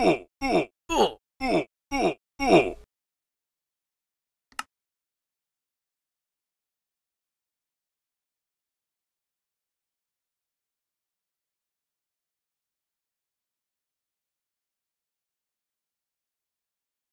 Ooh.